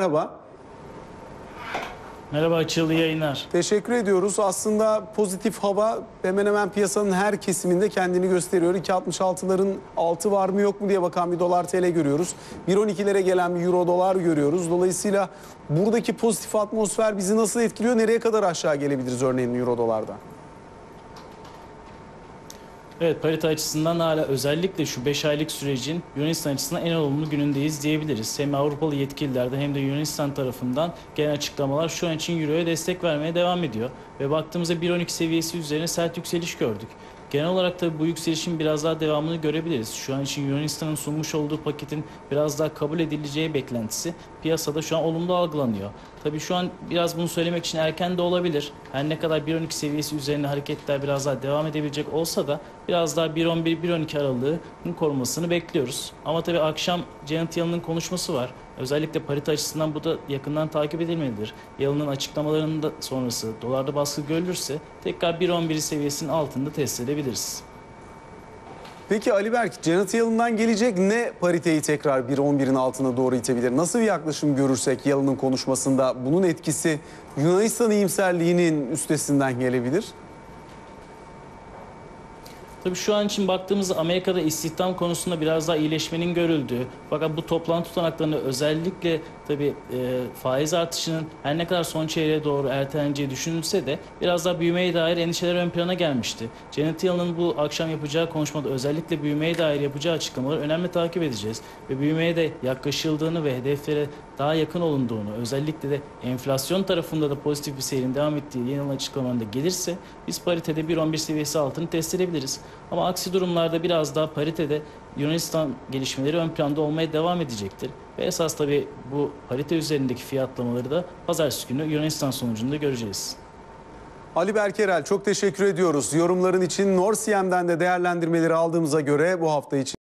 Merhaba. Merhaba açılı yayınlar. Teşekkür ediyoruz. Aslında pozitif hava hemen hemen piyasanın her kesiminde kendini gösteriyor. 2.66'ların altı var mı yok mu diye bakan bir dolar TL görüyoruz. 1.12'lere gelen bir euro dolar görüyoruz. Dolayısıyla buradaki pozitif atmosfer bizi nasıl etkiliyor? Nereye kadar aşağı gelebiliriz örneğin euro dolarda? Evet parite açısından hala özellikle şu 5 aylık sürecin Yunanistan açısından en olumlu günündeyiz diyebiliriz. Hem Avrupalı yetkililerden hem de Yunanistan tarafından gelen açıklamalar şu an için Euro'ya destek vermeye devam ediyor. Ve baktığımızda 1.12 seviyesi üzerine sert yükseliş gördük. Genel olarak da bu yükselişin biraz daha devamını görebiliriz. Şu an için Yunanistan'ın sunmuş olduğu paketin biraz daha kabul edileceği beklentisi piyasada şu an olumlu algılanıyor. Tabii şu an biraz bunu söylemek için erken de olabilir. Her ne kadar 1.12 seviyesi üzerine hareketler biraz daha devam edebilecek olsa da biraz daha 1.11-1.12 aralığının korumasını bekliyoruz. Ama tabii akşam Janet Yellen'ın konuşması var. Özellikle parite açısından bu da yakından takip edilmelidir. Yalın'ın açıklamalarında sonrası dolarda baskı görülürse tekrar 1.11 seviyesinin altında test edebiliriz. Peki Ali Berk, Janet Yellen'dan gelecek ne pariteyi tekrar 1.11'in altına doğru itebilir? Nasıl bir yaklaşım görürsek Yellen'ın konuşmasında bunun etkisi Yunanistan iyimserliğinin üstesinden gelebilir? Tabii şu an için baktığımızda Amerika'da istihdam konusunda biraz daha iyileşmenin görüldüğü fakat bu toplantı tutanaklarında özellikle tabii e, faiz artışının her ne kadar son çeyreğe doğru erteleneceği düşünülse de biraz daha büyümeye dair endişeler ön plana gelmişti. Janet Yellen'ın bu akşam yapacağı konuşmada özellikle büyümeye dair yapacağı açıklamaları önemli takip edeceğiz. Ve büyümeye de yaklaşıldığını ve hedeflere daha yakın olunduğunu, özellikle de enflasyon tarafında da pozitif bir seyrin devam ettiği yeni yılın açıklamalarında gelirse biz paritede 1.11 seviyesi altını test edebiliriz. Ama aksi durumlarda biraz daha paritede Yunanistan gelişmeleri ön planda olmaya devam edecektir. Ve esas tabii bu parite üzerindeki fiyatlamaları da pazartesi günü Yunanistan sonucunda göreceğiz. Ali Berkerel çok teşekkür ediyoruz. Yorumların için Norsiyem'den de değerlendirmeleri aldığımıza göre bu hafta için